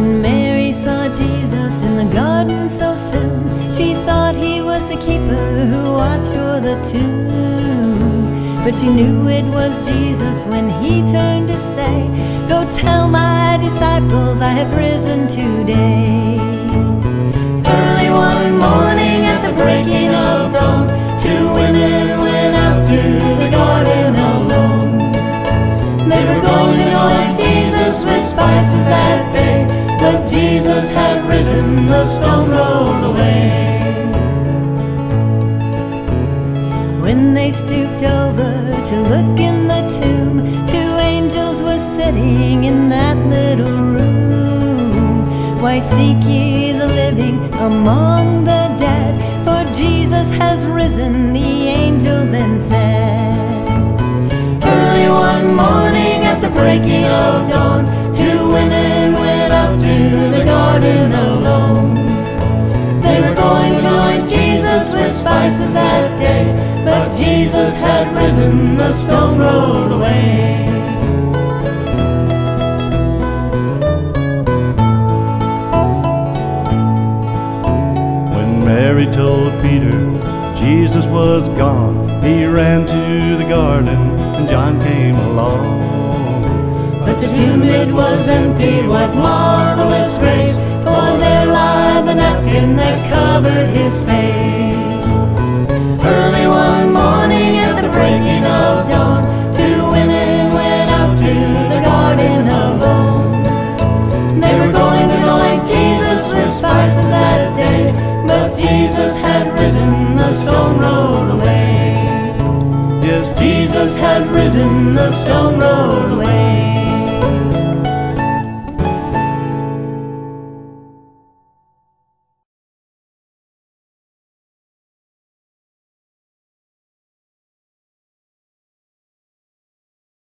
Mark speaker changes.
Speaker 1: When Mary saw Jesus in the garden so soon, she thought he was the keeper who watched o'er the tomb. But she knew it was Jesus when he turned to say, Go tell my disciples I have risen today. Early one morning at the breaking of dawn, two women went out to the garden alone. They were going to anoint Jesus with spices that day. Jesus had risen, the stone rolled away. When they stooped over to look in the tomb, two angels were sitting in that little room. Why seek ye the living among the dead? For Jesus has risen, the angel then said. Early one morning at the breaking of dawn, Jesus had risen, the stone rolled away.
Speaker 2: When Mary told Peter Jesus was gone, he ran to the garden and John came along.
Speaker 1: But the tomb lid was empty, what marvelous grace, for there lied the napkin that covered his face. But Jesus had risen, the stone rolled away. Yes, Jesus had risen, the stone rolled away.